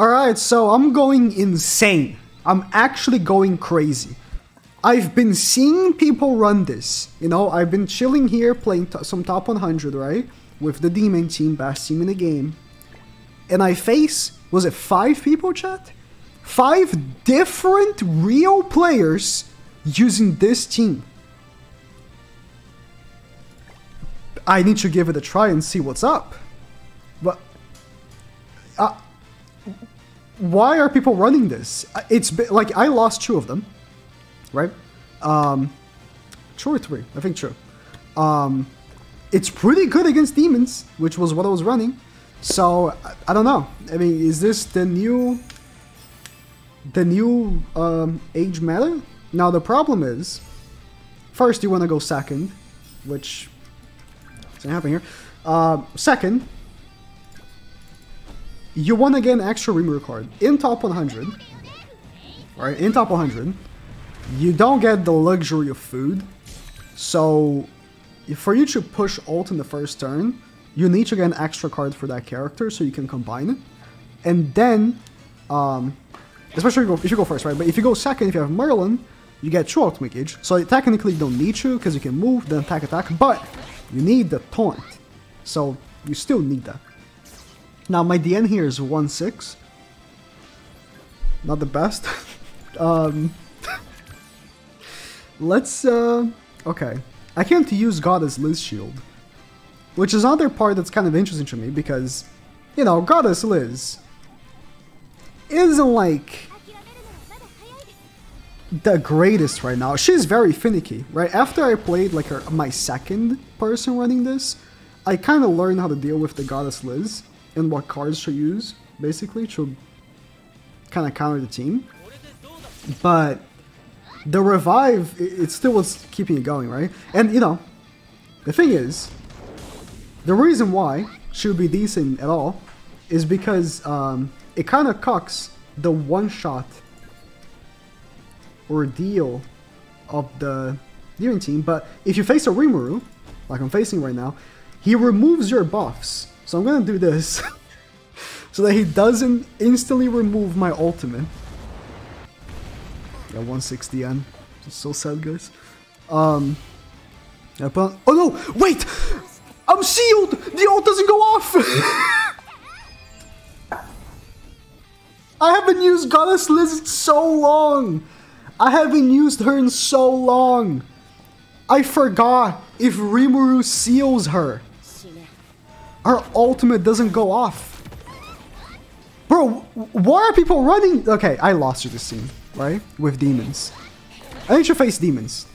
Alright, so I'm going insane. I'm actually going crazy. I've been seeing people run this. You know, I've been chilling here playing some top 100, right? With the demon team, best team in the game. And I face, was it five people, chat? Five different real players using this team. I need to give it a try and see what's up. But uh, why are people running this? It's like I lost two of them, right? Um, two or three, I think two. Um, it's pretty good against demons, which was what I was running. So I, I don't know. I mean, is this the new the new um, age meta? Now the problem is, first you want to go second, which isn't happen here. Uh, second, you want to get an extra Rimuru card in top 100. Right, in top 100, you don't get the luxury of food. So, for you to push ult in the first turn, you need to get an extra card for that character so you can combine it. And then, um, especially if you, go, if you go first, right? But if you go second, if you have Merlin, you get two ultimate gauge. So technically you don't need to because you can move, then attack, attack. But you need the taunt. So you still need that. Now my DN here is 1-6. Not the best. um, let's, uh, okay. I can't use Goddess Liz shield. Which is another part that's kind of interesting to me because, you know, Goddess Liz isn't like the greatest right now. She's very finicky, right? After I played like her, my second person running this, I kind of learned how to deal with the Goddess Liz and what cards to use, basically, to kind of counter the team. But the revive, it, still was keeping it going, right? And, you know, the thing is, the reason why she would be decent at all is because um, it kind of cocks the one-shot ordeal of the Derieri team, but if you face a Rimuru, like I'm facing right now, he removes your buffs. So I'm gonna do this, so that he doesn't instantly remove my ultimate. Yeah, 160 N. So sad, guys. Um, yeah, but, oh no, wait! I'm sealed! The ult doesn't go off! I haven't used Goddess Liz so long! I haven't used her in so long. I forgot if Rimuru seals her. Her ultimate doesn't go off. Bro, why are people running? Okay, I lost you this scene, right? With demons. I need to face demons.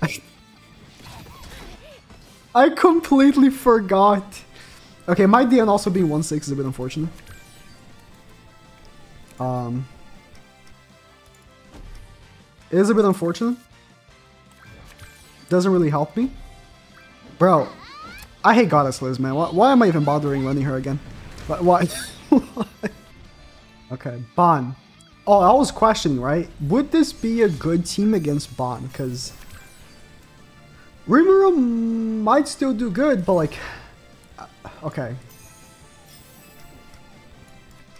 I completely forgot. Okay, my DN also being 1-6 is a bit unfortunate. Um... It is a bit unfortunate. Doesn't really help me. Bro, I hate Goddess Liz, man. Why, why am I even bothering running her again? Why? why? okay, Bon. Oh, I was questioning, right? Would this be a good team against Bon? Because Rimuru might still do good, but like... Uh, okay.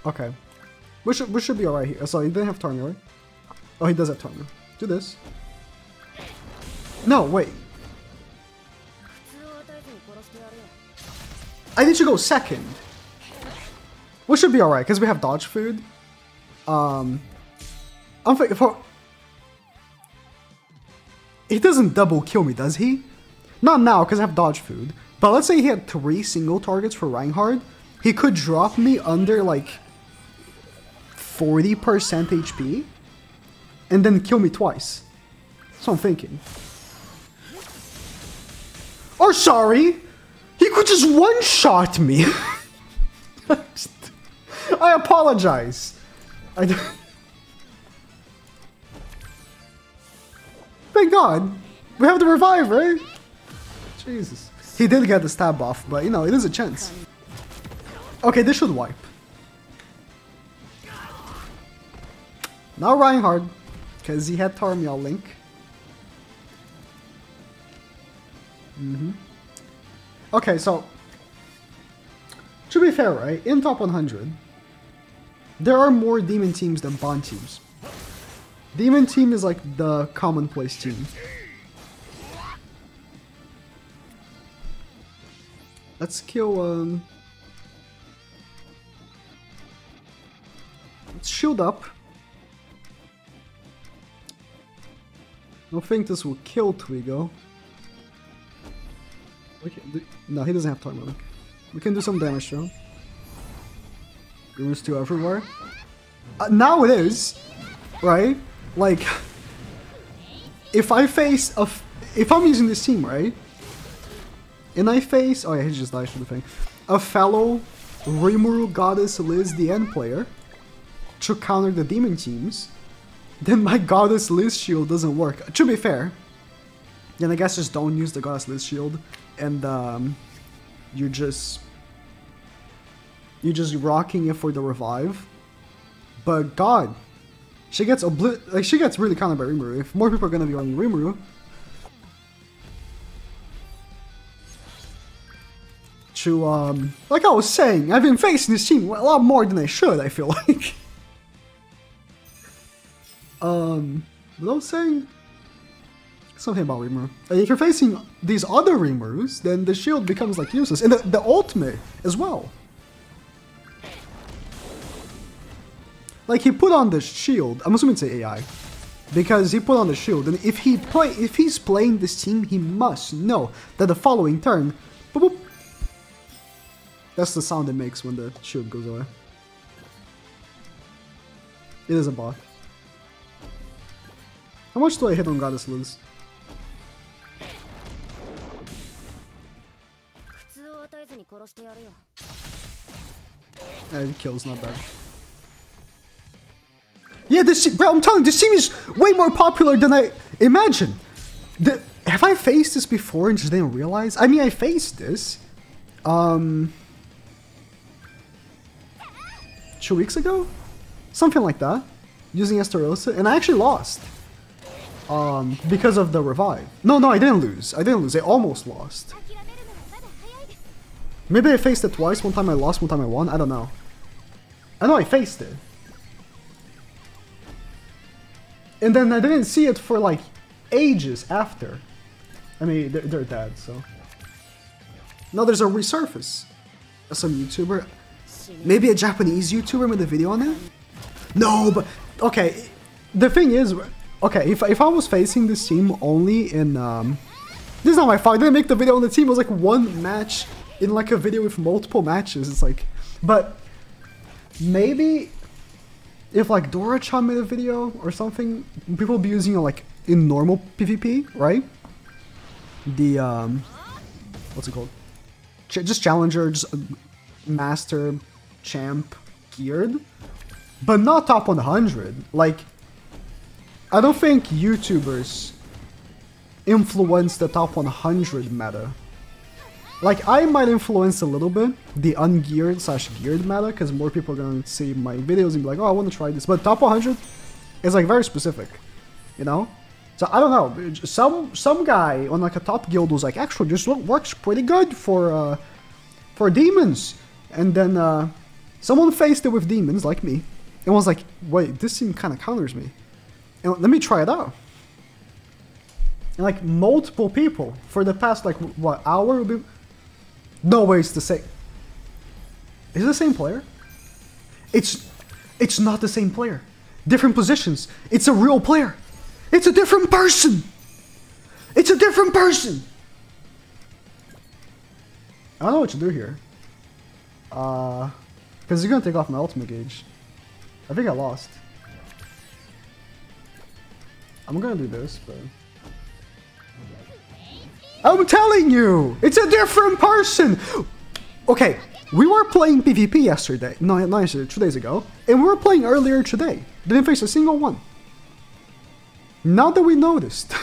Okay. We should, we should be alright here. So he didn't have Tarnia, right? Oh, he does have Tarnia. Do this. No, wait. I need to go second. We should be alright, because we have dodge food. Um, I'm for... He doesn't double kill me, does he? Not now, because I have dodge food. But let's say he had three single targets for Reinhardt. He could drop me under, like, 40% HP and then kill me twice. That's what I'm thinking. Or sorry, could just one-shot me. I apologize. I Thank God. We have the revive, right? Jesus. He did get the stab off, but you know, it is a chance. Okay, this should wipe. Now Reinhardt. Because he had Tarmiel Link. Mm hmm Okay, so... To be fair, right? In top 100, there are more demon teams than bond teams. Demon team is like the commonplace team. Let's kill um Let's shield up. I don't think this will kill Twigo. No, he doesn't have time. We can do some damage though. Rumors to everywhere. Uh, now it is, right? Like, if I face a, if I'm using this team, right? And I face, oh yeah, he just died for the thing. A fellow Rimuru Goddess Liz the end player to counter the demon teams, then my Goddess Liz shield doesn't work. To be fair, then I guess just don't use the Goddess Liz shield and um, you just you're just rocking it for the revive. But God, she gets obli like she gets really countered by Rimuru. If more people are gonna be on Rimuru, to um, like I was saying, I've been facing this team a lot more than I should. I feel like. um, what I was saying. Something about Rimuru. If you're facing these other Rimurus, then the shield becomes like useless. And the, the ultimate as well. Like he put on the shield. I'm assuming it's AI, because he put on the shield, and if he play, if he's playing this team, he must know that the following turn, boop, boop, that's the sound it makes when the shield goes away. It is a bot. How much do I hit on Goddess Liz? Yeah, kills not bad. Yeah, this bro, I'm telling you, this team is way more popular than I imagined. The, have I faced this before and just didn't realize? I mean, I faced this. Um, two weeks ago, something like that, using Estarossa, and I actually lost. Um, because of the revive. No, no, I didn't lose. I didn't lose. I almost lost. Maybe I faced it twice. One time I lost, one time I won. I don't know. I know I faced it. And then I didn't see it for like ages after. I mean, they're, they're dead, so. Now there's a resurface. Some YouTuber. Maybe a Japanese YouTuber made a video on it? No, but. Okay. The thing is. Okay, if, if I was facing this team only in. Um, this is not my fault. I didn't make the video on the team. It was like one match in like a video with multiple matches. It's like. But. Maybe if like Dora-chan made a video or something, people be using it like in normal PvP, right? The um, what's it called? Ch just challenger, just master, champ, geared, but not top 100. Like, I don't think YouTubers influence the top 100 meta. Like, I might influence a little bit the ungeared slash geared meta, because more people are going to see my videos and be like, oh, I want to try this. But top 100 is, like, very specific, you know? So, I don't know. Some some guy on, like, a top guild was like, actually, this works pretty good for, uh, for demons. And then, uh, someone faced it with demons, like me, and was like, wait, this thing kind of counters me. And let me try it out. And, like, multiple people for the past, like, what, hour? No way it's the same. Is it the same player? It's it's not the same player. Different positions. It's a real player. It's a different person. It's a different person. I don't know what to do here. Uh, because he's gonna take off my ultimate gauge. I think I lost. I'm gonna do this, but. I'm telling you! It's a different person! Okay, we were playing PvP yesterday. No, not yesterday, two days ago. And we were playing earlier today. Didn't face a single one. Now that we noticed,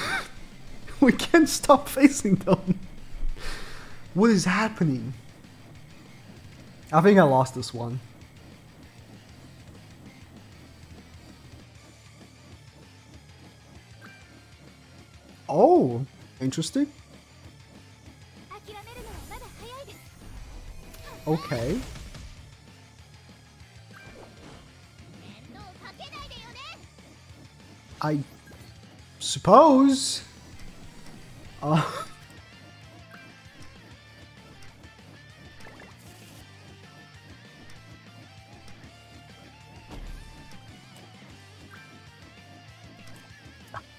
we can't stop facing them. What is happening? I think I lost this one. Oh, interesting. Okay. I suppose. Uh,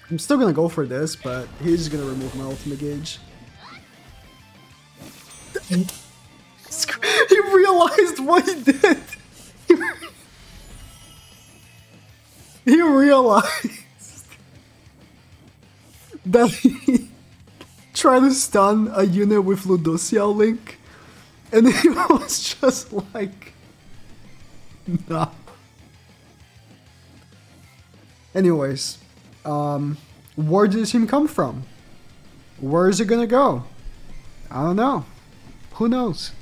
I'm still gonna go for this, but he's gonna remove my ultimate gauge what he did! He realized that he tried to stun a unit with Ludociel Link, and he was just like, nah. Anyways, um, where does him come from? Where is it gonna go? I don't know. Who knows?